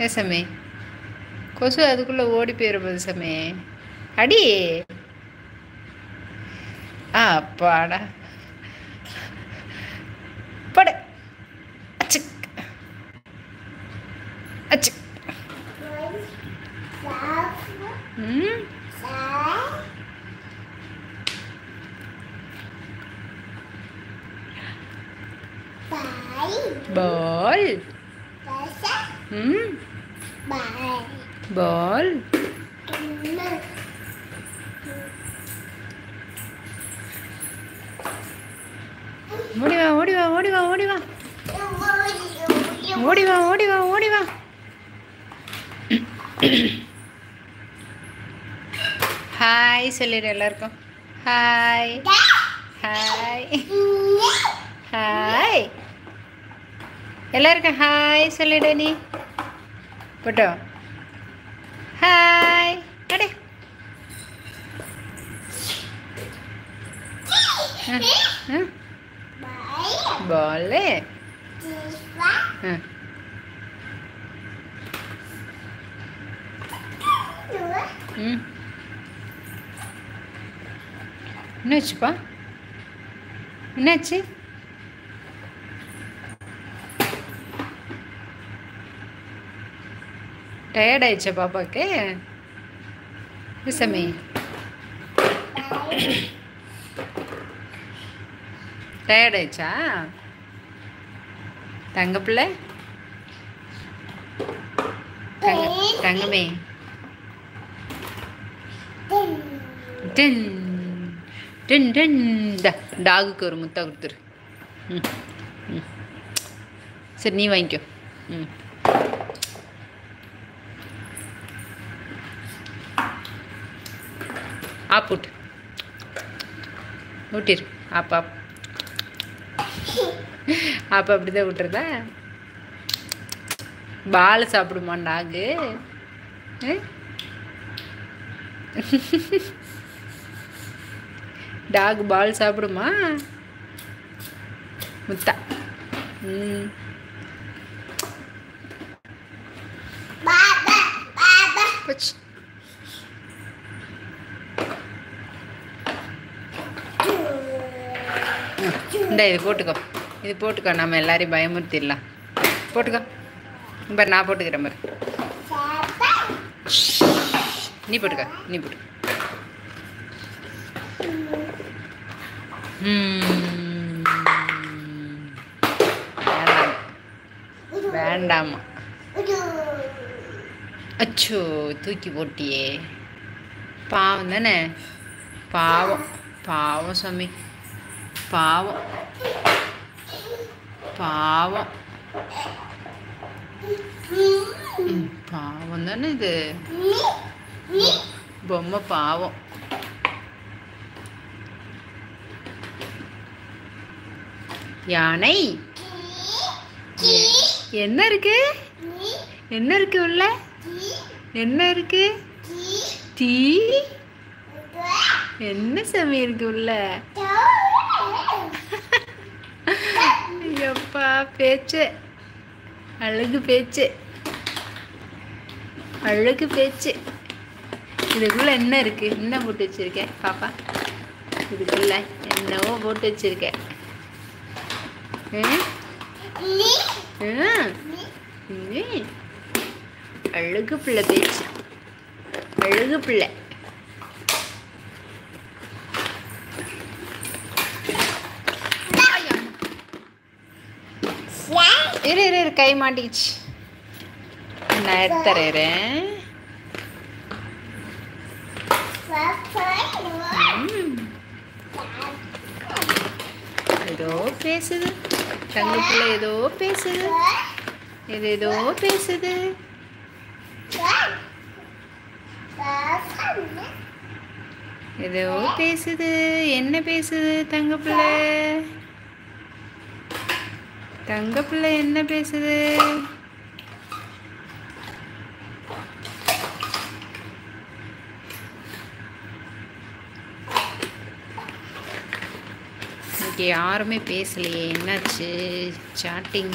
ஏ சமே? கொசு அதுக்குள்ளே ஓடி போயிருப்பது சமே. அடி. ஆ அப்பாடா. பட. அச்சுக். அச்சுக். ம். பால் ம் பால் ஓடி வா ஓடி வா ஓடி வா ஓடி வா ஓடி வா ஓடி வா ஓடி வா ஹாய் சொல்லிடு எல்லாருக்கும். ஹாய் ஹாய் எல்லாருக்கும் ஹாய் சொல்லிடு நீ போட்டோ. ஹாய் அடே பால் என்னாச்சுப்பா என்னாச்சு டயர்ட் ஆயிடுச்சா பாப்பாக்கு சமி. டயர்ட் ஆயிடுச்சா தங்க பிள்ளை? தங்க தங்கமே. Ten ten ten. டாகுக்கு ஒரு முத்தா கொடுத்துரு. ம் ம். சரி நீ வாங்கிக்கோ. ம். ஆப் விட்டு விட்டிரு ஆப் ஆப். அப்போ அப்படி தான் விட்டுறதா பால் சாப்பிடுமா டாகு? டாக் பால் சாப்பிடுமா? முத்தா. ம். போச்சு. இந்த இது போட்டுக்கோ. இது போட்டுக்கோ நம்ம எல்லாரையும் பயமுறுத்திடலாம். போட்டுக்கோ. பாரு நான் போட்டுக்கிறேன் பாரு. நீ போட்டுக்க நீ போட்டு வேண்டாம் வேண்டாமா அச்சோ தூக்கி போட்டியே. பாவம் தானே? பாவம். பாவம் சாமி பாவம் பாவம் பாவம் தானே இது பொம்மை பாவம் யானை என்ன இருக்கு என்ன இருக்கு உள்ள என்ன இருக்கு தீ என்ன சாமி இருக்கு உள்ள ஐயப்பா பேச்சு. அழகு பேச்சு. அழகு பேச்சு. இதுக்குள்ள என்ன இருக்கு? என்ன போட்டு வச்சிருக்கேன்? பாப்பா. இதுக்குள்ள என்னவோ போட்டு வச்சிருக்கேன். அழகு பிள்ளை பேச்சு. அழகு பிள்ளை. இரு இரு இரு கை மாட்டிச்சு நான் எடுத்துறேன் ஏதோ பேசுது. தங்கப்புள்ள ஏதோ பேசுது. இது ஏதோ பேசுது. ஏதோ பேசுது. என்ன பேசுது தங்கப்புள்ள தங்கப்புள்ள என்ன பேசுது? இன்னைக்கு யாருமே பேசலையே. என்னாச்சு? சாட்டிங்